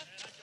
America.